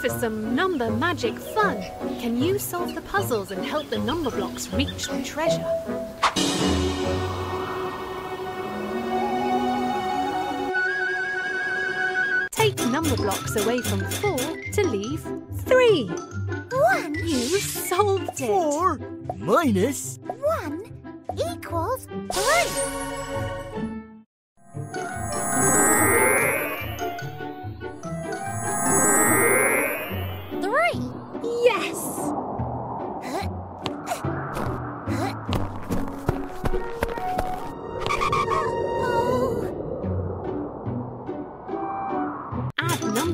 for some number magic fun. Can you solve the puzzles and help the number blocks reach the treasure? Take number blocks away from four to leave three. One, You solved it. Four minus one equals three.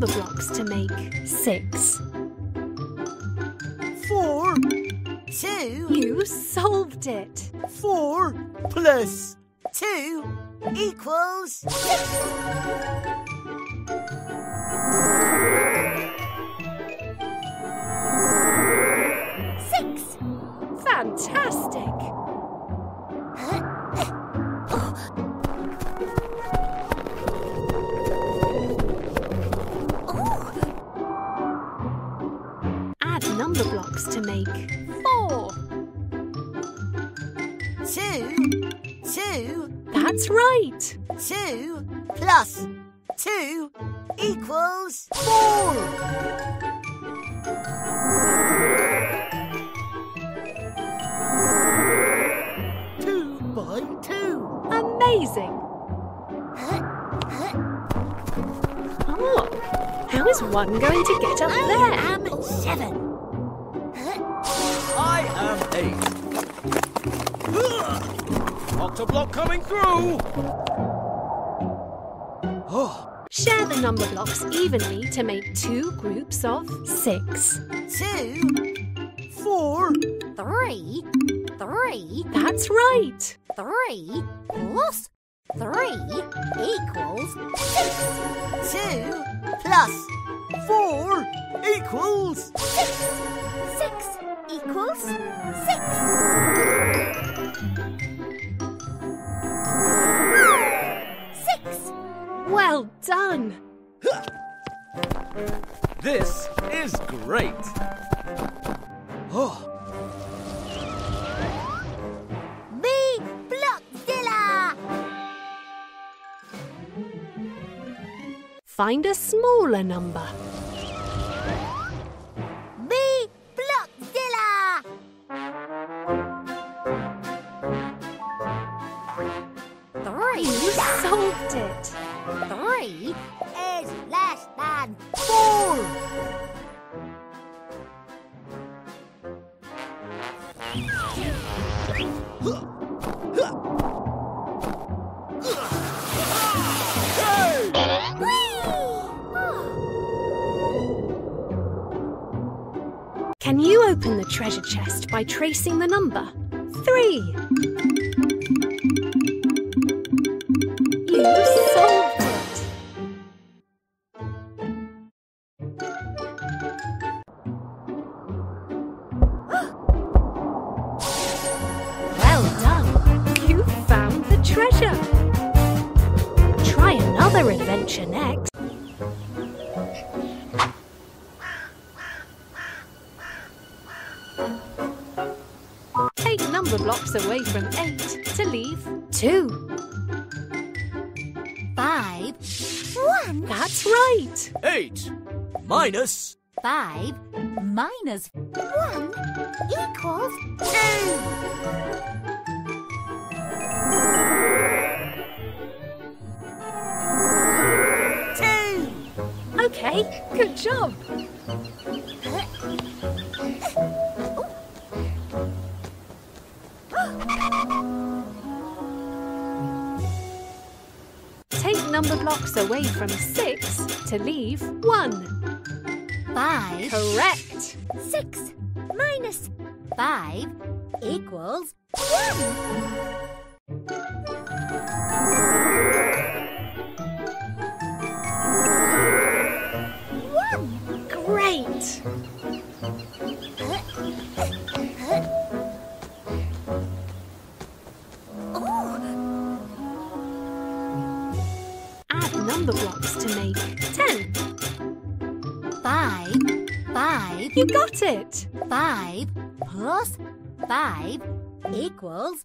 Number blocks to make six. four two You solved it. four plus two equals Six. Two two That's right. two plus two equals four. Two by two. Amazing. Oh, how is one going to get up there? I'm seven. I am eight. Octoblock coming through! Oh, Share the number blocks evenly to make two groups of six. Two four Three. Three. That's right. Three plus three equals six. two plus four equals Six. Six equals six. Six. This is great! Oh, Me Blockzilla. Find a smaller number. Can you open the treasure chest by tracing the number? Three. adventure next. Take number blocks away from 8 to leave 2. 5. 1. That's right. 8 minus 5 minus 1 equals 2. Okay, good job. Take number blocks away from six to leave one. Five. Correct. Six minus five equals one. 5 plus 5 equals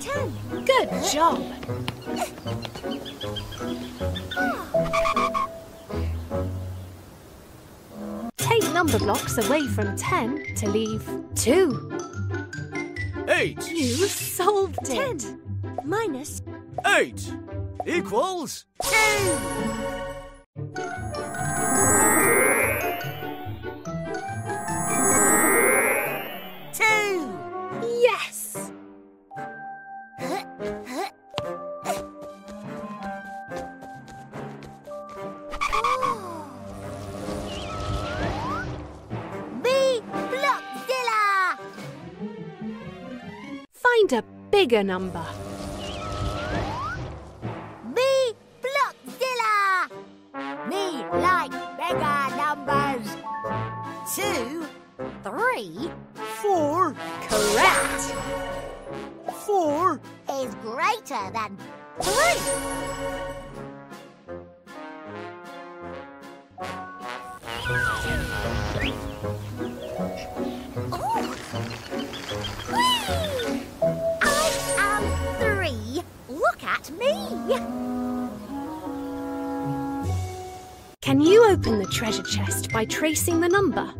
10. Good job. Take number blocks away from 10 to leave 2. 8. You solved it. 10 minus Eight equals Two. Two. Yes! Oh. B Blockzilla. Find a bigger number. Can you open the treasure chest by tracing the number?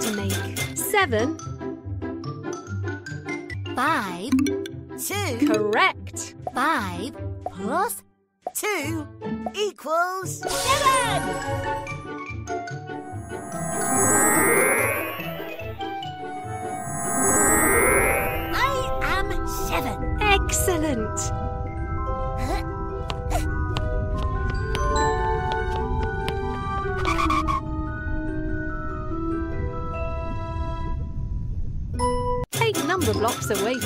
To make 7. Five, Two. Correct! five plus Two equals seven.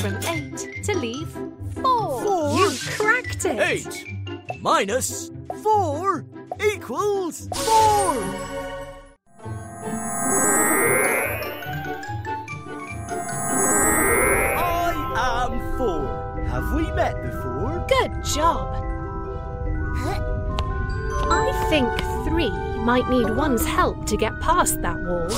From 8 to leave 4. Four. You cracked it! eight minus four equals four. I am four. Have we met before? Good job! I think 3 might need one's help to get past that wall.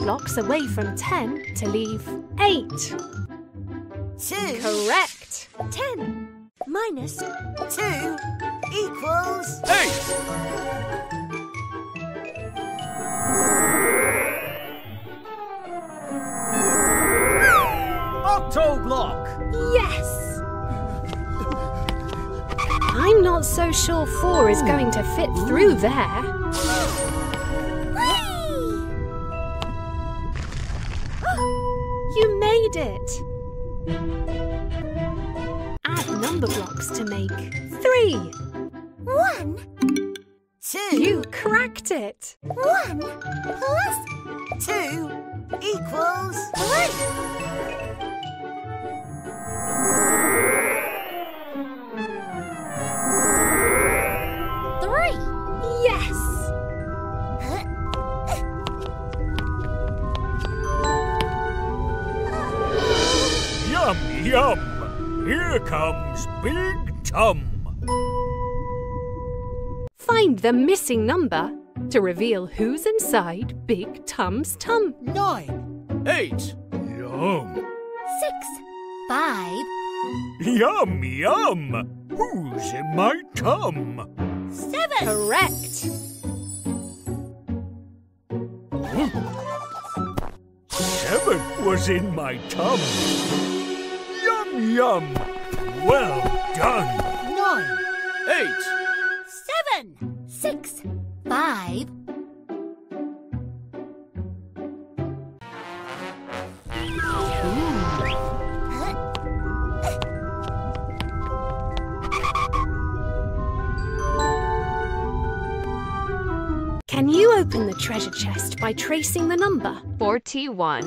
Blocks away from 10 to leave 8. Two. Correct! Ten minus Two equals eight. Octoblock. Yes! I'm not so sure 4 is going to fit through there. Made it! Add number blocks to make 3. one. two. You cracked it! One plus Two equals three. Three. Yum, yum! Here comes Big Tum. Find the missing number to reveal who's inside Big Tum's tum. nine. Eight. Yum, Six. Five. yum, yum! Who's in my tum? Seven. Correct! Hmm. Seven was in my tum. Yum, yum! Well done! Nine. Eight. Seven. Six. Five. Can you open the treasure chest by tracing the number? 41.